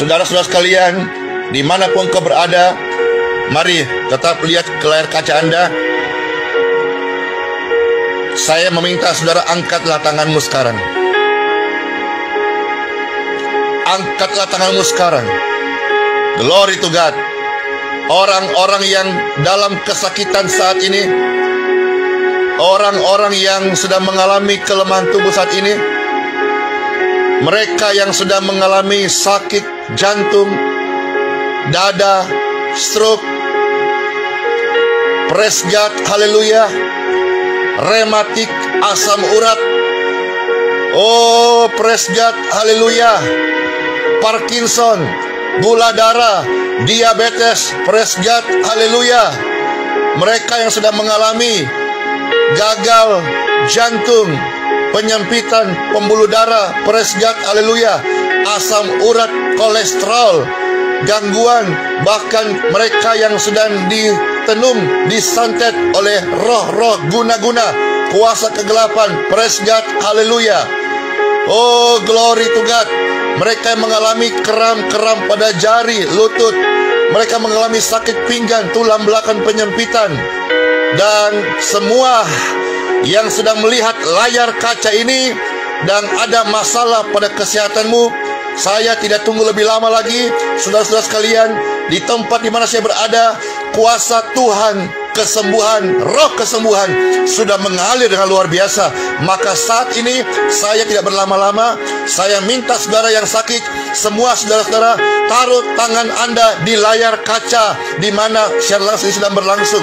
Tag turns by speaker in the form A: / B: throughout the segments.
A: Saudara-saudara sekalian, di mana pun kau berada, mari tetap lihat ke layar kaca Anda. Saya meminta saudara angkatlah tanganmu sekarang. Angkatlah tanganmu sekarang. Glory to God. Orang-orang yang dalam kesakitan saat ini, orang-orang yang sedang mengalami kelemahan tubuh saat ini, mereka yang sudah mengalami sakit jantung, dada, stroke, presgat, haleluya, rematik, asam urat, oh presgat, haleluya, Parkinson, gula darah, diabetes, presgat, haleluya. Mereka yang sudah mengalami gagal jantung, penyempitan pembuluh darah, presgat, haleluya, asam urat, kolesterol, gangguan, bahkan mereka yang sedang ditenung, disantet oleh roh-roh guna-guna, kuasa kegelapan, presgat, haleluya. Oh, glory to God. Mereka yang mengalami keram-keram pada jari, lutut. Mereka mengalami sakit pinggang, tulang belakang penyempitan. Dan semua yang sedang melihat layar kaca ini dan ada masalah pada kesehatanmu, saya tidak tunggu lebih lama lagi, saudara-saudara sekalian, di tempat di mana saya berada, kuasa Tuhan kesembuhan, roh kesembuhan sudah mengalir dengan luar biasa. Maka saat ini saya tidak berlama-lama, saya minta saudara yang sakit, semua saudara-saudara taruh tangan Anda di layar kaca di mana siaran langsung sedang berlangsung.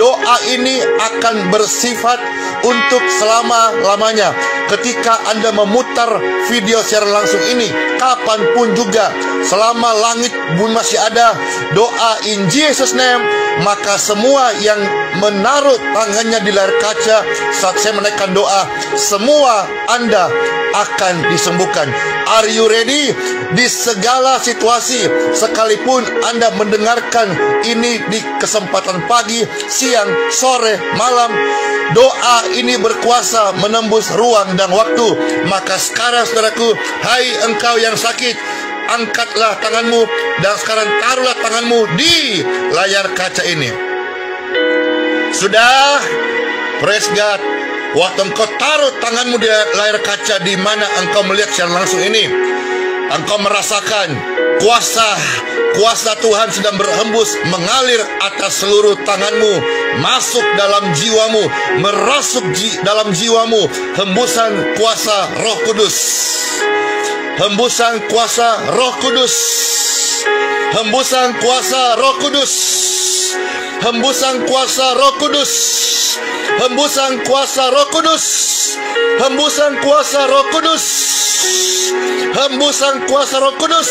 A: Doa ini akan bersifat untuk selama-lamanya. Ketika Anda memutar video siaran langsung ini, kapan pun juga, selama langit bumi masih ada, doa in Jesus name, maka semua yang menaruh tangannya di layar kaca saat saya menaikkan doa, semua Anda akan disembuhkan. Are you ready? Di segala situasi, sekalipun Anda mendengarkan ini di kesempatan pagi, siang, sore, malam, doa ini berkuasa menembus ruang dan waktu. Maka sekarang saudaraku, hai engkau yang sakit, angkatlah tanganmu dan sekarang taruhlah tanganmu di layar kaca ini. Sudah, praise God. Waktu engkau taruh tanganmu di layar kaca di mana engkau melihat secara langsung ini, engkau merasakan kuasa kuasa Tuhan sedang berhembus mengalir atas seluruh tanganmu, masuk dalam jiwamu, merasuk ji, dalam jiwamu, hembusan kuasa Roh Kudus. Hembusan kuasa Roh Kudus. Hembusan kuasa Roh Kudus. Hembusan kuasa Roh Kudus. Hembusan kuasa Roh Kudus. Hembusan kuasa Roh Kudus. Hembusan kuasa Roh Kudus.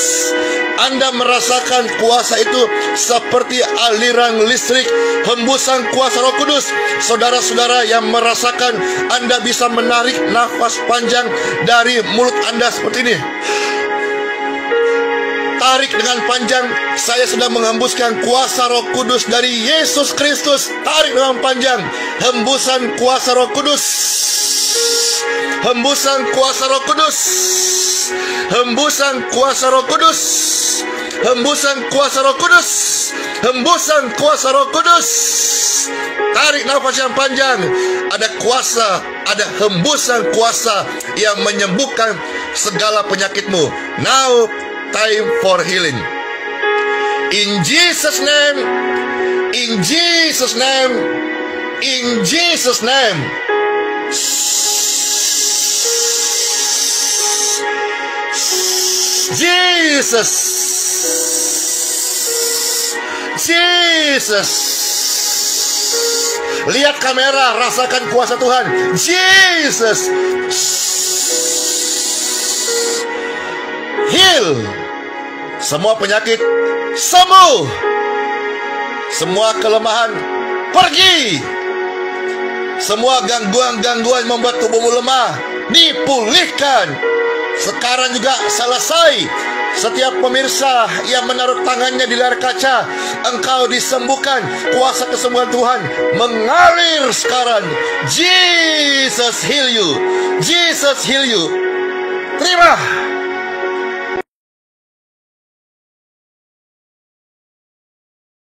A: Anda merasakan kuasa itu seperti aliran listrik, hembusan kuasa Roh Kudus. Saudara-saudara yang merasakan Anda bisa menarik nafas panjang dari mulut Anda seperti ini. Tarik dengan panjang. Saya sedang menghembuskan kuasa roh kudus dari Yesus Kristus. Tarik dengan panjang. Hembusan kuasa roh Hembusan kuasa roh kudus. Hembusan kuasa roh kudus. Hembusan kuasa roh kudus. Hembusan kuasa roh kudus. Tarik nafas yang panjang. Ada kuasa Ada hembusan kuasa Yang menyembuhkan segala penyakitmu. Now time for healing. In Jesus' name, in Jesus' name, in Jesus' name. Jesus. Jesus. Lihat kamera, rasakan kuasa Tuhan. Jesus. Heal. Semua penyakit sembuh. Semua kelemahan pergi. Semua gangguan-gangguan membuat tubuhmu lemah dipulihkan. Sekarang juga selesai. Setiap pemirsa yang menaruh tangannya di layar kaca, engkau disembuhkan. Kuasa kesembuhan Tuhan mengalir sekarang. Jesus heal you. Jesus heal you. Terima.